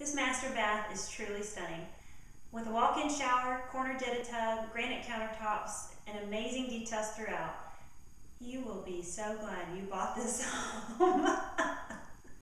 This master bath is truly stunning. With a walk-in shower, corner jetted tub, granite countertops, and amazing details throughout, you will be so glad you bought this home.